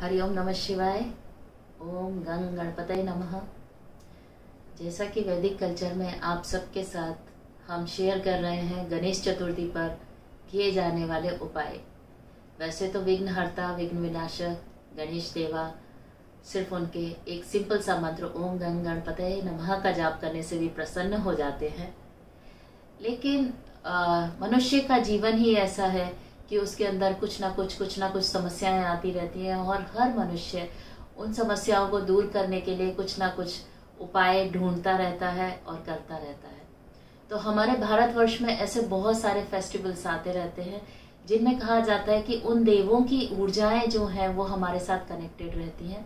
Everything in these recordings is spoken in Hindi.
हरिओम नमः शिवाय, ओम गंग गणपतय नमः। जैसा कि वैदिक कल्चर में आप सबके साथ हम शेयर कर रहे हैं गणेश चतुर्थी पर किए जाने वाले उपाय। वैसे तो विघ्न हरता विघ्न विनाशक गणेश देवा सिर्फ़ उनके एक सिंपल सा मंत्र, ओम गंग गणपतय नमः का जाप करने से भी प्रसन्न हो जाते हैं। लेकिन मनुष्य का जीवन ही ऐसा है कि उसके अंदर कुछ ना कुछ कुछ ना कुछ समस्याएँ आती रहती हैं और हर मनुष्य उन समस्याओं को दूर करने के लिए कुछ ना कुछ उपाय ढूंढता रहता है और करता रहता है। तो हमारे भारतवर्ष में ऐसे बहुत सारे फेस्टिवल्स आते रहते हैं, जिनमें कहा जाता है कि उन देवों की ऊर्जाएँ जो हैं वो हमारे साथ कनेक्टेड रहती हैं।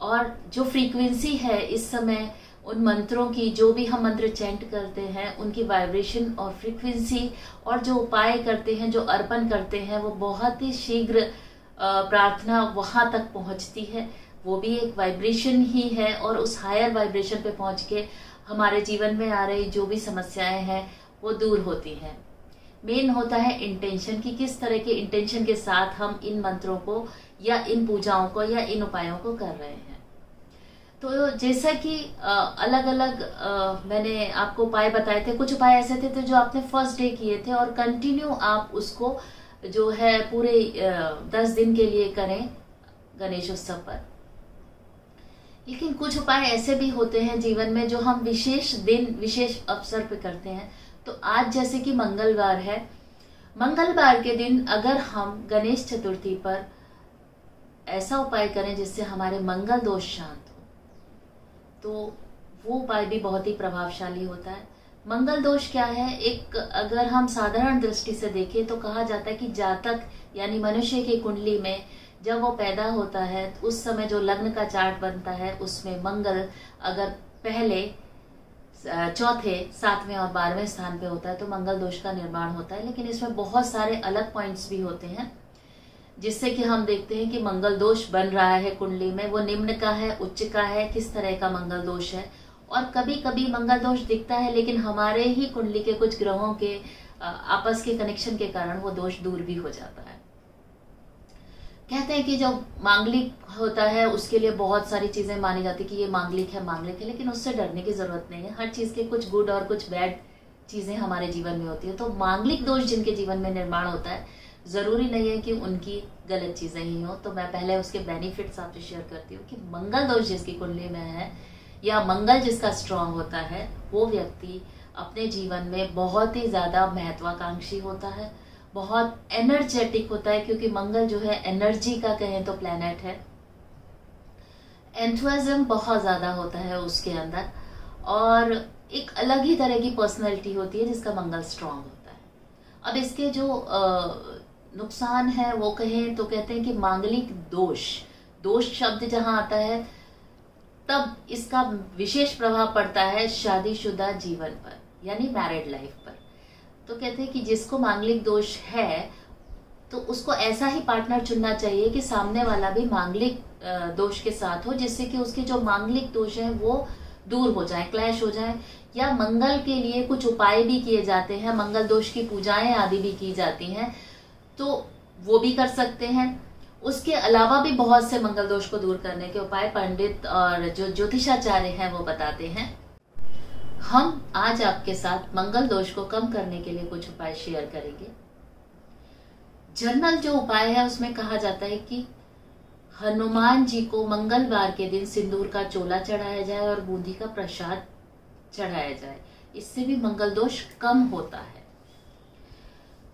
और जो फ्रीक्वेंसी है इस समय उन मंत्रों की, जो भी हम मंत्र चैंट करते हैं, उनकी वाइब्रेशन और फ्रीक्वेंसी और जो उपाय करते हैं, जो अर्पण करते हैं, वो बहुत ही शीघ्र प्रार्थना वहाँ तक पहुँचती है। वो भी एक वाइब्रेशन ही है और उस हायर वाइब्रेशन पे पहुँच के हमारे जीवन में आ रही जो भी समस्याएँ हैं, वो दूर होती हैं। मेन होता है इंटेंशन की किस तरह के इंटेंशन के साथ हम इन मंत्रों को या इन पूजाओं को या इन उपायों को कर रहे हैं। तो जैसा कि अलग अलग मैंने आपको उपाय बताए थे, कुछ उपाय ऐसे थे तो जो आपने फ़र्स्ट डे किए थे और कंटिन्यू आप उसको जो है पूरे दस दिन के लिए करें गणेश उत्सव पर। लेकिन कुछ उपाय ऐसे भी होते हैं जीवन में जो हम विशेष दिन, विशेष अवसर पे करते हैं। तो आज जैसे कि मंगलवार है, मंगलवार के दिन अगर हम गणेश चतुर्थी पर ऐसा उपाय करें जिससे हमारे मंगल दोष शांत तो वो उपाय भी बहुत ही प्रभावशाली होता है। मंगल दोष क्या है? एक, अगर हम साधारण दृष्टि से देखें तो कहा जाता है कि जातक यानी मनुष्य की कुंडली में जब वो पैदा होता है तो उस समय जो लग्न का चार्ट बनता है, उसमें मंगल अगर पहले चौथे, सातवें और बारहवें स्थान पे होता है तो मंगल दोष का निर्माण होता है। लेकिन इसमें बहुत सारे अलग पॉइंट्स भी होते हैं। जिससे कि हम देखते हैं कि मंगल दोष बन रहा है कुंडली में, वो निम्न का है, उच्च का है, किस तरह का मंगल दोष है। और कभी कभी मंगल दोष दिखता है, लेकिन हमारे ही कुंडली के कुछ ग्रहों के आपस के कनेक्शन के कारण वो दोष दूर भी हो जाता है। कहते हैं कि जो मांगलिक होता है, उसके लिए बहुत सारी चीज़ें मानी जाती कि ये मांगलिक है मांगलिक है, लेकिन उससे डरने की ज़रूरत नहीं है। हर चीज़ के कुछ गुड और कुछ बैड चीज़ें हमारे जीवन में होती है। तो मांगलिक दोष जिनके जीवन में निर्माण होता है ज़रूरी नहीं है कि उनकी गलत चीज़ें ही हो। तो मैं पहले उसके बेनिफिट्स आपसे शेयर करती हूँ कि मंगल दोष जिसकी कुंडली में है, या मंगल जिसका स्ट्रांग होता है, वो व्यक्ति अपने जीवन में बहुत ही ज़्यादा महत्वाकांक्षी होता है। बहुत एनर्जेटिक होता है, क्योंकि मंगल जो है एनर्जी का कहें तो प्लेनेट है। एंथुअजम बहुत ज़्यादा होता है उसके अंदर, और एक अलग ही तरह की पर्सनैलिटी होती है जिसका मंगल स्ट्रांग होता है। अब इसके जो नुकसान है, वो कहें तो कहते हैं कि मांगलिक दोष। दोष शब्द जहाँ आता है, तब इसका विशेष प्रभाव पड़ता है शादीशुदा जीवन पर, यानी मैरिड लाइफ पर। तो कहते हैं कि जिसको मांगलिक दोष है तो उसको ऐसा ही पार्टनर चुनना चाहिए कि सामने वाला भी मांगलिक दोष के साथ हो, जिससे कि उसके जो मांगलिक दोष है, वो दूर हो जाए, क्लैश हो जाए, या मंगल के लिए कुछ उपाय भी किए जाते हैं, मंगल दोष की पूजाएँ आदि भी की जाती हैं तो वो भी कर सकते हैं। उसके अलावा भी बहुत से मंगल दोष को दूर करने के उपाय पंडित और जो ज्योतिषाचार्य हैं वो बताते हैं। हम आज आपके साथ मंगल दोष को कम करने के लिए कुछ उपाय शेयर करेंगे। जनरल जो उपाय है उसमें कहा जाता है कि हनुमान जी को मंगलवार के दिन सिंदूर का चोला चढ़ाया जाए और बूंदी का प्रसाद चढ़ाया जाए। इससे भी मंगल दोष कम होता है।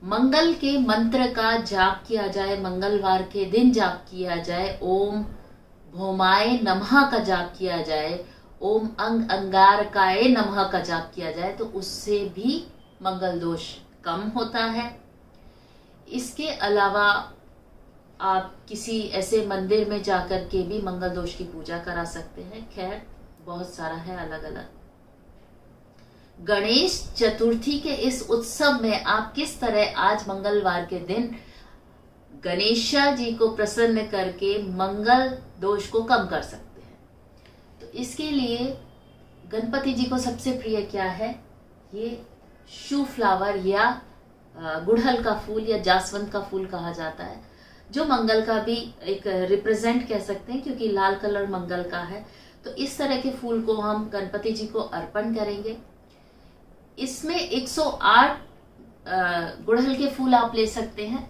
मंगल के मंत्र का जाप किया जाए, मंगलवार के दिन जाप किया जाए, ओम भोमाए नमः का जाप किया जाए, ओम अंग अंगार काय नमः का जाप किया जाए तो उससे भी मंगल दोष कम होता है। इसके अलावा आप किसी ऐसे मंदिर में जाकर के भी मंगल दोष की पूजा करा सकते हैं। खैर, बहुत सारा है अलग अलग गणेश चतुर्थी के इस उत्सव में आप किस तरह आज मंगलवार के दिन गणेशा जी को प्रसन्न करके मंगल दोष को कम कर सकते हैं? तो इसके लिए गणपति जी को सबसे प्रिय क्या है? ये शू फ्लावर या गुड़हल का फूल या जासवंत का फूल कहा जाता है, जो मंगल का भी एक रिप्रेजेंट कह सकते हैं, क्योंकि लाल कलर मंगल का है। तो इस तरह के फूल को हम गणपति जी को अर्पण करेंगे। इसमें 108 गुड़हल के फूल आप ले सकते हैं।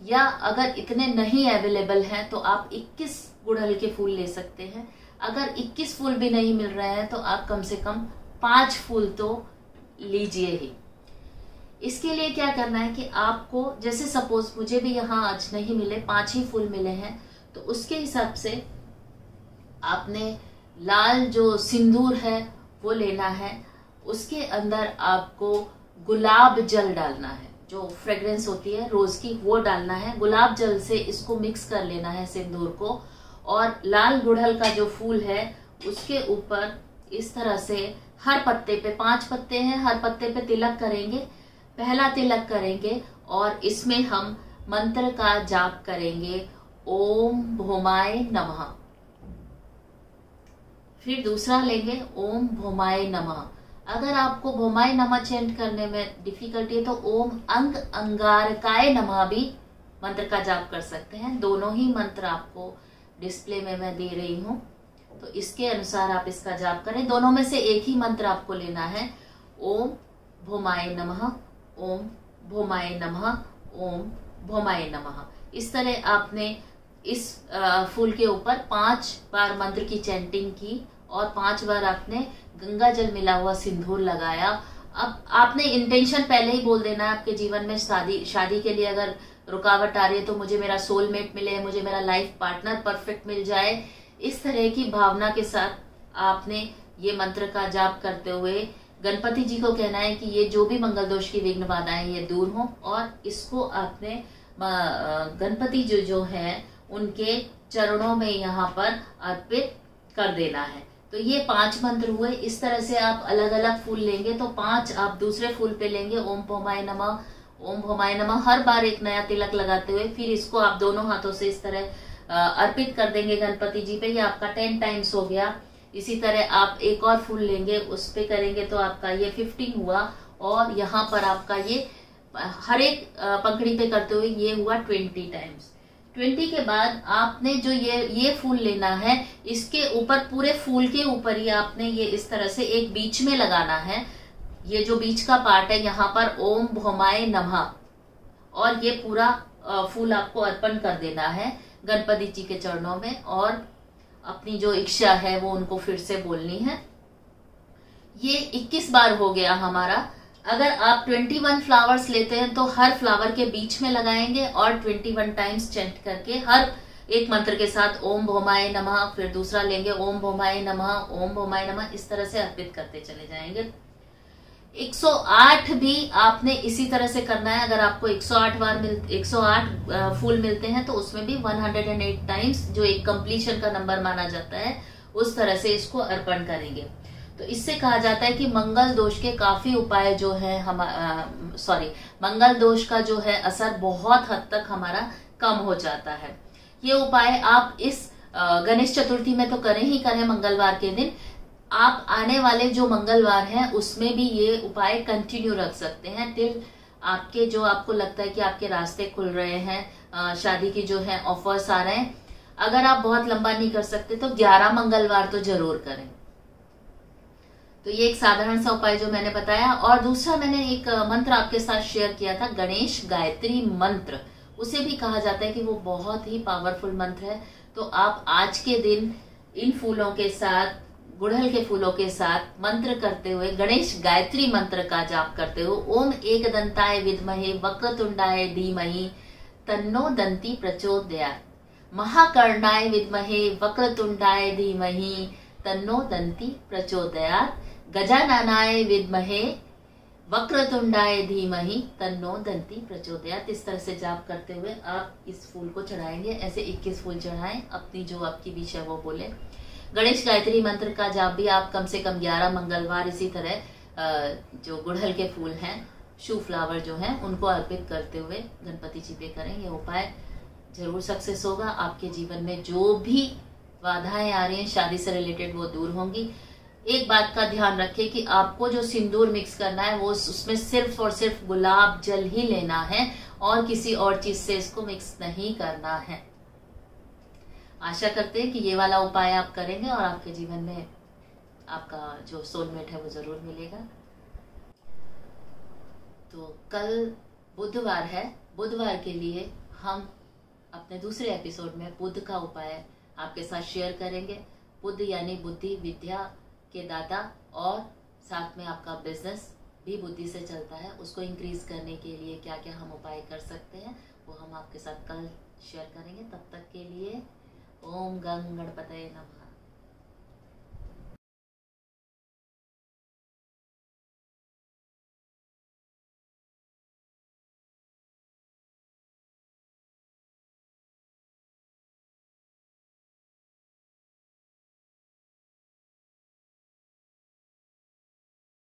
या अगर इतने नहीं अवेलेबल हैं तो आप 21 गुड़हल के फूल ले सकते हैं। अगर 21 फूल भी नहीं मिल रहे हैं तो आप कम से कम पाँच फूल तो लीजिए ही। इसके लिए क्या करना है कि आपको, जैसे सपोज़ मुझे भी यहाँ आज नहीं मिले, पाँच ही फूल मिले हैं तो उसके हिसाब से आपने लाल जो सिंदूर है, वो लेना है। उसके अंदर आपको गुलाब जल डालना है। जो फ्रेग्रेंस होती है रोज की, वो डालना है। गुलाब जल से इसको मिक्स कर लेना है सिंदूर को। और लाल गुड़हल का जो फूल है, उसके ऊपर इस तरह से हर पत्ते पे, पाँच पत्ते हैं, हर पत्ते पे तिलक करेंगे। पहला तिलक करेंगे और इसमें हम मंत्र का जाप करेंगे। ओम भोमाय नमः। फिर दूसरा लेंगे, ओम भोमाय नमः। अगर आपको भोमाय नमा चेंट करने में डिफिकल्टी है तो ओम अंग अंगारकाय नमा भी मंत्र का जाप कर सकते हैं। दोनों ही मंत्र आपको डिस्प्ले में मैं दे रही हूँ। तो इसके अनुसार आप इसका जाप करें। दोनों में से एक ही मंत्र आपको लेना है। ओम भोमाय नमः, ओम भोमाय नमः, ओम भोमाय नमः। इस तरह आपने इस फूल के ऊपर पाँच बार मंत्र की चैंटिंग की। और पाँच बार आपने गंगा जल मिला हुआ सिंदूर लगाया। अब आपने इंटेंशन पहले ही बोल देना है, आपके जीवन में शादी शादी के लिए अगर रुकावट आ रही है तो मुझे मेरा सोलमेट मिले, मुझे मेरा लाइफ पार्टनर परफेक्ट मिल जाए। इस तरह की भावना के साथ आपने ये मंत्र का जाप करते हुए गणपति जी को कहना है कि ये जो भी मंगल दोष की विघ्न बाधाएँ ये दूर हो और इसको आपने गणपति जो जो है, उनके चरणों में यहाँ पर अर्पित कर देना है। तो ये पाँच मंत्र हुए। इस तरह से आप अलग अलग फूल लेंगे तो पाँच आप दूसरे फूल पे लेंगे। ओम भोमाय नमा। ओम भोमाय नमा। हर बार एक नया तिलक लगाते हुए फिर इसको आप दोनों हाथों से इस तरह अर्पित कर देंगे गणपति जी पे। ये आपका टेन टाइम्स हो गया। इसी तरह आप एक और फूल लेंगे, उस पे करेंगे तो आपका ये फिफ्टीन हुआ। और यहाँ पर आपका ये, हर एक पंखड़ी पे करते हुए ये हुआ ट्वेंटी टाइम्स ट्वेंटी के बाद आपने जो ये ये फूल लेना है, इसके ऊपर, पूरे फूल के ऊपर ही आपने ये इस तरह से एक बीच में लगाना है। ये जो बीच का पार्ट है, यहाँ पर ओम भोमाए नमा। और ये पूरा फूल आपको अर्पण कर देना है गणपति जी के चरणों में और अपनी जो इच्छा है वो उनको फिर से बोलनी है। ये 21 बार हो गया हमारा अगर आप 21 फ्लावर्स लेते हैं तो हर फ्लावर के बीच में लगाएँगे और 21 टाइम्स चेंट करके हर एक मंत्र के साथ ओम भोमाए नमः, फिर दूसरा लेंगे ओम भोमाए नमः, ओम भोमाए नमः, इस तरह से अर्पित करते चले जाएँगे। 108 भी आपने इसी तरह से करना है, अगर आपको 108 बार मिल 108 फूल मिलते हैं तो उसमें भी 108 टाइम्स जो एक कंप्लीशन का नंबर माना जाता है, उस तरह से इसको अर्पण करेंगे। तो इससे कहा जाता है कि मंगल दोष के काफ़ी उपाय जो है हम सॉरी मंगल दोष का जो है असर बहुत हद तक हमारा कम हो जाता है। ये उपाय आप इस गणेश चतुर्थी में तो करें ही करें मंगलवार के दिन। आप आने वाले जो मंगलवार हैं, उसमें भी ये उपाय कंटिन्यू रख सकते हैं टिल आपके जो आपको लगता है कि आपके रास्ते खुल रहे हैं शादी की जो है ऑफर्स आ रहे हैं। अगर आप बहुत लंबा नहीं कर सकते तो 11 मंगलवार तो ज़रूर करें। तो ये एक साधारण सा उपाय जो मैंने बताया। और दूसरा मैंने एक मंत्र आपके साथ शेयर किया था, गणेश गायत्री मंत्र। उसे भी कहा जाता है कि वो बहुत ही पावरफुल मंत्र है। तो आप आज के दिन इन फूलों के साथ, गुड़हल के फूलों के साथ मंत्र करते हुए, गणेश गायत्री मंत्र का जाप करते हुए ओम एक दंताय विदमहे, वक्रतुंडाय धीमहि, तन्नो दंती प्रचोदया। महाकर्णाय विदमहे, वक्रतुंडाय धीमहि, तन्नो दंती प्रचोदयात। गजानानाय विद्महे, वक्रतुंडाय धीमहि, तन्नो दंती प्रचोदयात इस तरह से जाप करते हुए आप इस फूल को चढ़ाएँगे, ऐसे 21 फूल चढ़ाएँ, अपनी जो आपकी विष है वो बोले। गणेश गायत्री मंत्र का जाप भी आप कम से कम 11 मंगलवार इसी तरह जो गुड़हल के फूल हैं, शू फ्लावर जो हैं, उनको अर्पित करते हुए गणपति जी पे करें, ये उपाय ज़रूर सक्सेस होगा। आपके जीवन में जो भी बाधाएँ आ रही हैं, शादी से रिलेटेड वो दूर होंगी। एक बात का ध्यान रखें कि आपको जो सिंदूर मिक्स करना है, वो उसमें सिर्फ़ और सिर्फ़ गुलाब जल ही लेना है और किसी और चीज़ से इसको मिक्स नहीं करना है। आशा करते हैं कि ये वाला उपाय आप करेंगे और आपके जीवन में आपका जो सोलमेट है वो ज़रूर मिलेगा। तो कल बुधवार है। बुधवार के लिए हम अपने दूसरे एपिसोड में बुद्ध का उपाय आपके साथ शेयर करेंगे। बुद्ध यानी बुद्धि विद्या के दाता और साथ में आपका बिज़नेस भी बुद्धि से चलता है, उसको इंक्रीज करने के लिए क्या क्या हम उपाय कर सकते हैं, वो हम आपके साथ कल शेयर करेंगे। तब तक के लिए ओम गंग गणपत नमः।